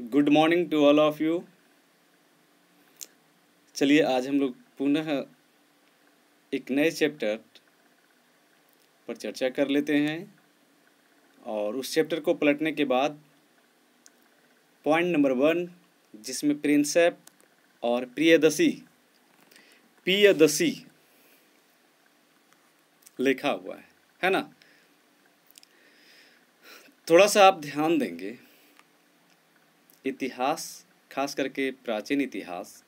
Good morning to all of you चलिए, आज हम लोग पुनः एक नए चैप्टर पर चर्चा कर लेते हैं और उस चैप्टर को पलटने के बाद पॉइंट नंबर वन जिसमें प्रिंसेप और प्रियदशी प्रियदसी लिखा हुआ है है ना? थोड़ा सा आप ध्यान देंगे। इतिहास, खास करके प्राचीन इतिहास,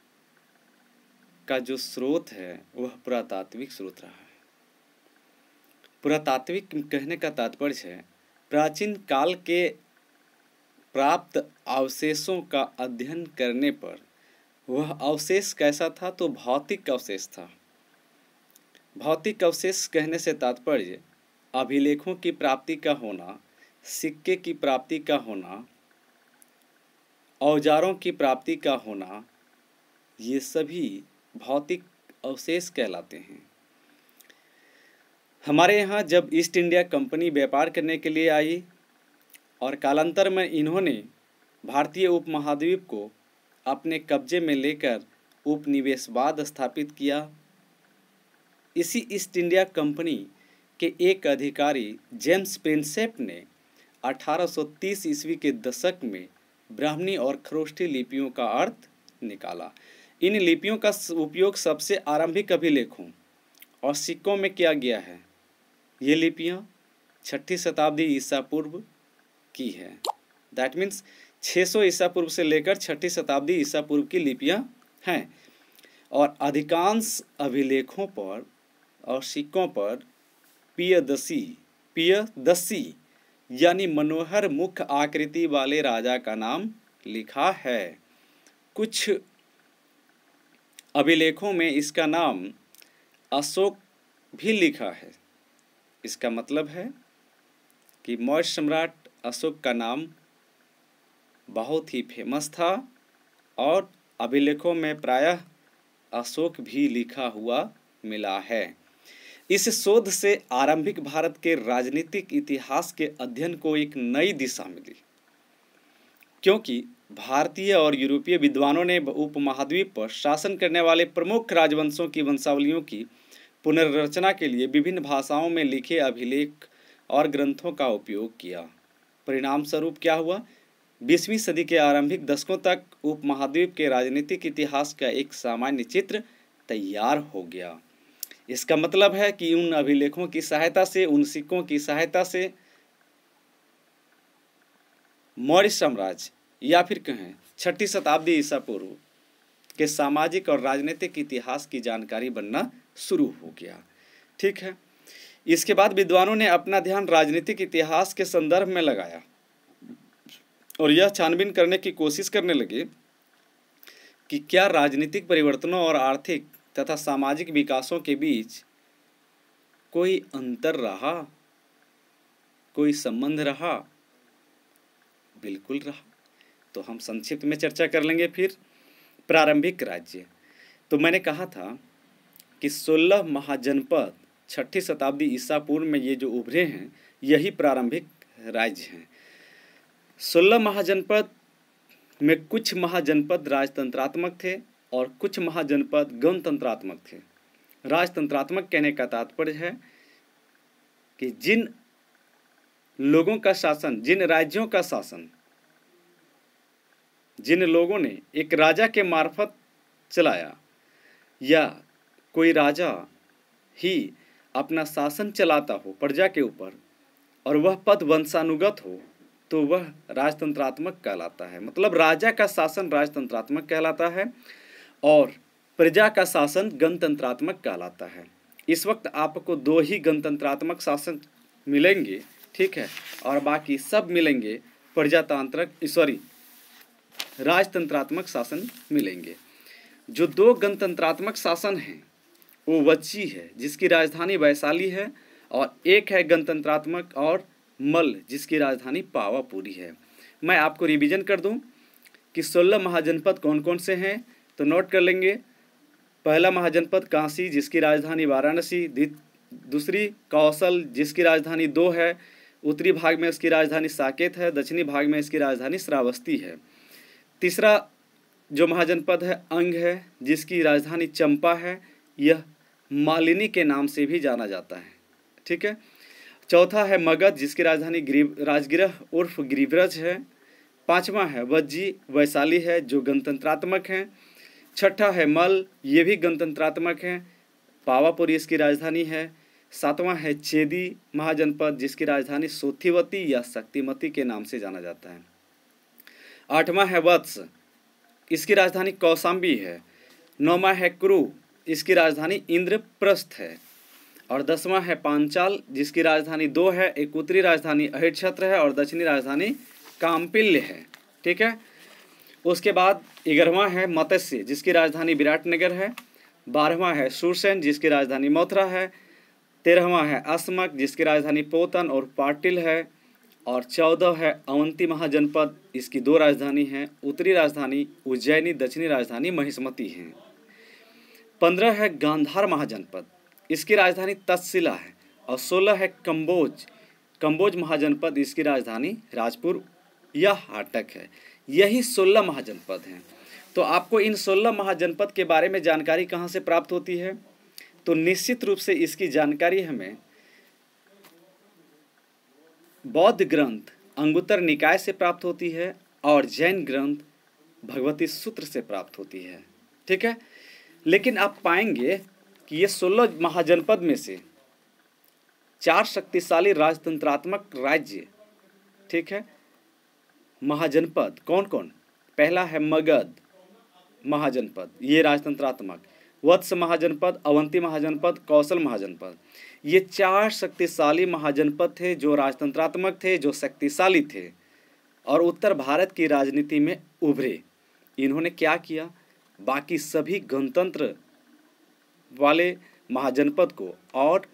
का जो स्रोत है, वह पुरातात्विक स्रोत रहा है। पुरातात्विक कहने का तात्पर्य है, प्राचीन काल के प्राप्त अवशेषों का अध्ययन करने पर वह अवशेष कैसा था तो भौतिक अवशेष था। भौतिक अवशेष कहने से तात्पर्य, अभिलेखों की प्राप्ति का होना, सिक्के की प्राप्ति का होना औजारों की प्राप्ति का होना, ये सभी भौतिक अवशेष कहलाते हैं। हमारे यहाँ जब ईस्ट इंडिया कंपनी व्यापार करने के लिए आई और कालांतर में इन्होंने भारतीय उपमहाद्वीप को अपने कब्जे में लेकर उपनिवेशवाद स्थापित किया, इसी ईस्ट इंडिया कंपनी के एक अधिकारी जेम्स प्रिंसेप ने 1830 ईस्वी के दशक में ब्राह्मणी और खरोष्ठी लिपियों का अर्थ निकाला। इन लिपियों का उपयोग सबसे आरंभिक अभिलेखों और सिक्कों में किया गया है? ये लिपियाँ छठी शताब्दी ईसा पूर्व की है। दैट मीन्स 600 ईसा पूर्व से लेकर छठी शताब्दी ईसा पूर्व की लिपियाँ हैं। और अधिकांश अभिलेखों पर और सिक्कों पर पियदसी पियदसी यानी मनोहर मुख आकृति वाले राजा का नाम लिखा है। कुछ अभिलेखों में इसका नाम अशोक भी लिखा है। इसका मतलब है कि मौर्य सम्राट अशोक का नाम बहुत ही फ़ेमस था और अभिलेखों में प्रायः अशोक भी लिखा हुआ मिला है। इस शोध से आरंभिक भारत के राजनीतिक इतिहास के अध्ययन को एक नई दिशा मिली। क्योंकि भारतीय और यूरोपीय विद्वानों ने उपमहाद्वीप पर शासन करने वाले प्रमुख राजवंशों की वंशावलियों की पुनर्रचना के लिए विभिन्न भाषाओं में लिखे अभिलेख और ग्रंथों का उपयोग किया। परिणाम स्वरूप क्या हुआ? बीसवीं सदी के आरंभिक दशकों तक उपमहाद्वीप के राजनीतिक इतिहास का एक सामान्य चित्र तैयार हो गया। इसका मतलब है कि उन अभिलेखों की सहायता से, उन सिक्कों की सहायता से मौर्य साम्राज्य, या फिर कहें छठी शताब्दी ईसा पूर्व के सामाजिक और राजनीतिक इतिहास की जानकारी बनना शुरू हो गया। ठीक है? इसके बाद विद्वानों ने अपना ध्यान राजनीतिक इतिहास के संदर्भ में लगाया और यह छानबीन करने की कोशिश करने लगे कि क्या राजनीतिक परिवर्तनों और आर्थिक तथा सामाजिक विकासों के बीच कोई अंतर रहा? कोई संबंध रहा? बिल्कुल रहा। तो हम संक्षिप्त में चर्चा कर लेंगे फिर प्रारंभिक राज्य। तो मैंने कहा था कि सोलह महाजनपद छठी शताब्दी ईसा पूर्व में ये जो उभरे हैं, यही प्रारंभिक राज्य हैं। सोलह महाजनपद में कुछ महाजनपद राजतंत्रात्मक थे और कुछ महाजनपद गणतंत्रात्मक थे। राजतंत्रात्मक कहने का तात्पर्य है कि जिन लोगों का शासन, जिन राज्यों का शासन, जिन लोगों ने एक राजा के मार्फत चलाया, या कोई राजा ही अपना शासन चलाता हो प्रजा के ऊपर और वह पद वंशानुगत हो तो वह राजतंत्रात्मक कहलाता है। मतलब राजा का शासन राजतंत्रात्मक कहलाता है और प्रजा का शासन गणतंत्रात्मक कहलाता है। इस वक्त आपको दो ही गणतंत्रात्मक शासन मिलेंगे, ठीक है? और बाकी सब मिलेंगे प्रजातांत्रिक सॉरी, राजतंत्रात्मक शासन मिलेंगे। जो दो गणतंत्रात्मक शासन हैं, वो वच्ची है, जिसकी राजधानी वैशाली है, और एक है गणतंत्रात्मक और मल, जिसकी राजधानी पावापुरी है। मैं आपको रिवीजन कर दूँ कि सोलह महाजनपद कौन कौन से हैं? तो नोट कर लेंगे। पहला महाजनपद काशी जिसकी राजधानी वाराणसी। दूसरी कौशल जिसकी राजधानी दो है। उत्तरी भाग में इसकी राजधानी साकेत है। दक्षिणी भाग में इसकी राजधानी श्रावस्ती है। तीसरा जो महाजनपद है, अंग है, जिसकी राजधानी चंपा है, यह मालिनी के नाम से भी जाना जाता है। ठीक है? चौथा है मगध, जिसकी राजधानी ग्रीव, राजगिरह उर्फ़ गिरिव्रज है। पांचवा है वज्जी, वैशाली है, जो गणतंत्रात्मक है। छठा है मल, ये भी गणतंत्रात्मक है। पावापुरी इसकी राजधानी है। सातवां है चेदी महाजनपद, जिसकी राजधानी सोथीवती या शक्तिमती के नाम से जाना जाता है। आठवां है वत्स, इसकी राजधानी कौसाम्बी है। नौवा है क्रू, इसकी राजधानी इंद्रप्रस्थ है। और दसवां है पांचाल, जिसकी राजधानी दो है, एक उत्तरी राजधानी अहिर छत्र है और दक्षिणी राजधानी कामपिल्य है। ठीक है? उसके बाद ग्यारहवा है मत्स्य, जिसकी राजधानी विराटनगर है। बारहवां है सुरसेन, जिसकी राजधानी मथुरा है। तेरहवां है असमक, जिसकी राजधानी पोतन और पाटिल है। और चौदह है अवंती महाजनपद, इसकी दो राजधानी हैं। उत्तरी राजधानी उज्जैनी, दक्षिणी राजधानी महिष्मती है। पंद्रह है गांधार महाजनपद, इसकी राजधानी तत्शिला है। और सोलह है कम्बोज कम्बोज महाजनपद, इसकी राजधानी राजपुर या हाटक है। यही सोलह महाजनपद हैं। तो आपको इन सोलह महाजनपद के बारे में जानकारी कहाँ से प्राप्त होती है? तो निश्चित रूप से इसकी जानकारी हमें बौद्ध ग्रंथ अंगुत्तर निकाय से प्राप्त होती है और जैन ग्रंथ भगवती सूत्र से प्राप्त होती है। ठीक है? लेकिन आप पाएँगे कि ये सोलह महाजनपद में से चार शक्तिशाली राजतंत्रात्मक राज्य, ठीक है? महाजनपद। कौन कौन? पहला है मगध। महाजनपद। ये राजतंत्रात्मक वत्स महाजनपद, अवंती महाजनपद, कौशल महाजनपद। ये चार शक्तिशाली महाजनपद थे जो राजतंत्रात्मक थे, जो शक्तिशाली थे। और उत्तर भारत की राजनीति में उभरे। इन्होंने क्या किया? बाकी सभी गणतंत्र वाले महाजनपद को और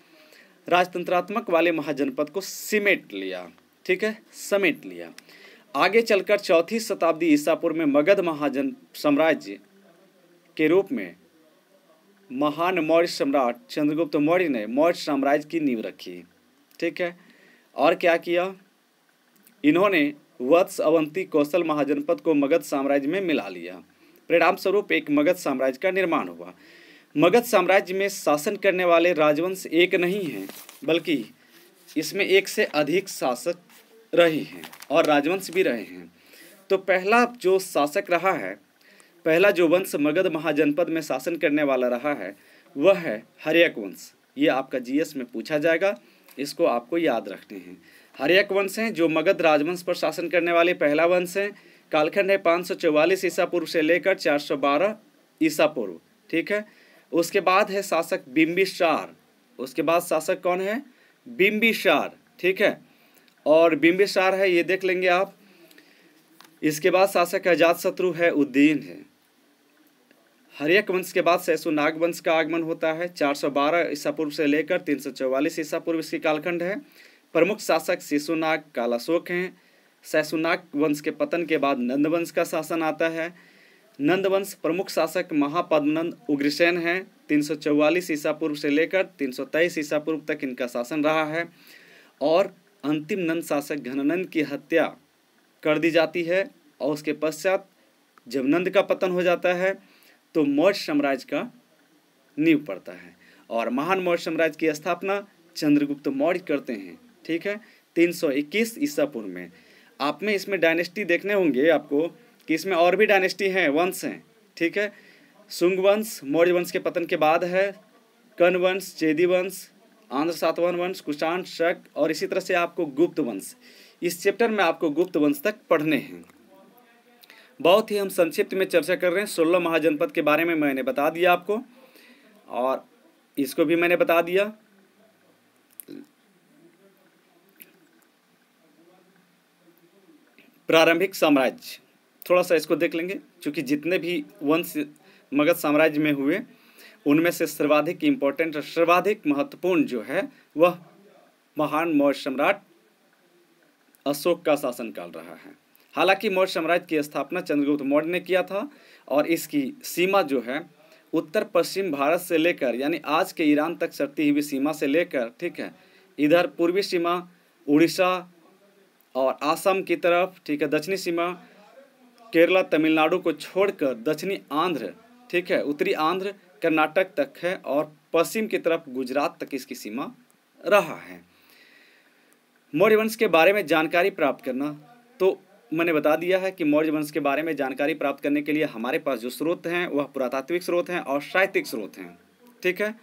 राजतंत्रात्मक वाले महाजनपद को सिमेट लिया। ठीक है? समेट लिया। आगे चलकर चौथी शताब्दी ईसापुर में मगध महाजन साम्राज्य के रूप में महान मौर्य सम्राट चंद्रगुप्त मौर्य ने मौर्य साम्राज्य की नींव रखी। ठीक है? और क्या किया? इन्होंने वत्स अवंती कौशल महाजनपद को मगध साम्राज्य में मिला लिया। परिणाम स्वरूप एक मगध साम्राज्य का निर्माण हुआ। मगध साम्राज्य में शासन करने वाले राजवंश एक नहीं हैं, बल्कि इसमें एक से अधिक शासक रहे हैं और राजवंश भी रहे हैं। तो पहला जो शासक रहा है, पहला जो वंश मगध महाजनपद में शासन करने वाला रहा है, वह है हरियक वंश। ये आपका जीएस में पूछा जाएगा, इसको आपको याद रखने हैं। हरियक वंश हैं जो मगध राजवंश पर शासन करने वाले पहला वंश हैं। कालखंड है पाँच सौ चौवालीस ईसा पूर्व से लेकर चार सौ बारह ईसा पूर्व, ठीक है? उसके बाद है शासक बिम्बिसार उसके बाद शासक कौन है? बिम्बिसार ठीक है? और बिम्बिसार है, ये देख लेंगे आप। इसके बाद शासक अजात शत्रु है, उद्दीन है। हरियक वंश के बाद सैसुनाग वंश का आगमन होता है 412 ईसा पूर्व से लेकर 344 ईसा पूर्व इसकी कालखंड है। प्रमुख शासक शिशुनाग कालाशोक हैं। सैसुनाग वंश के पतन के बाद नंद वंश का शासन आता है। नंद वंश प्रमुख शासक महापद्मनंद उग्रसेन हैं। तीन सौ चौवालीस ईसा पूर्व से लेकर तीन सौ तेईस ईसा पूर्व तक इनका शासन रहा है। और अंतिम नंद शासक घननंद की हत्या कर दी जाती है और उसके पश्चात जब नंद का पतन हो जाता है तो मौर्य साम्राज्य का नींव पड़ता है। और महान मौर्य साम्राज्य की स्थापना चंद्रगुप्त मौर्य करते हैं, ठीक है? 321 ईसा पूर्व में। आप में इसमें डायनेस्टी देखने होंगे आपको कि इसमें और भी डायनेस्टी हैं, वंश हैं, ठीक है? सुंग वंश मौर्य वंश के पतन के बाद है कन वंश, चेदी वंश आंध्र सातवान वंश कुषाण शक और इसी तरह से आपको गुप्त वंश। इस चैप्टर में आपको गुप्त वंश तक पढ़ने हैं। बहुत ही हम संक्षिप्त में चर्चा कर रहे हैं। सोलह महाजनपद के बारे में मैंने बता दिया आपको और इसको भी मैंने बता दिया। प्रारंभिक साम्राज्य। थोड़ा सा इसको देख लेंगे, क्योंकि जितने भी वंश मगध साम्राज्य में हुए उनमें से सर्वाधिक इम्पोर्टेंट और सर्वाधिक महत्वपूर्ण जो है, वह महान मौर्य सम्राट अशोक का शासनकाल रहा है। हालाँकि मौर्य साम्राज्य की स्थापना चंद्रगुप्त मौर्य ने किया था और इसकी सीमा जो है, उत्तर पश्चिम भारत से लेकर, यानी आज के ईरान तक सटती हुई सीमा से लेकर, ठीक है, इधर पूर्वी सीमा, उड़ीसा और आसम की तरफ़, ठीक है, दक्षिणी सीमा, केरला, तमिलनाडु को छोड़कर दक्षिणी आंध्र, ठीक है, उत्तरी आंध्र कर्नाटक तक है और पश्चिम की तरफ़ गुजरात तक इसकी सीमा रहा है। मौर्य वंश के बारे में जानकारी प्राप्त करना तो मैंने बता दिया है कि मौर्य वंश के बारे में जानकारी प्राप्त करने के लिए हमारे पास जो स्रोत हैं, वह पुरातात्विक स्रोत हैं और साहित्यिक स्रोत हैं। ठीक है?